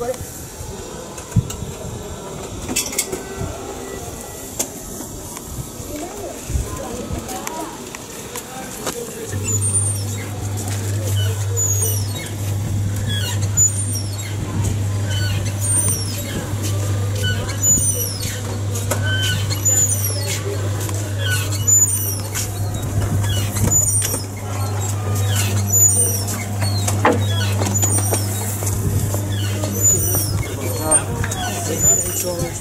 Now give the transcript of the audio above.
করে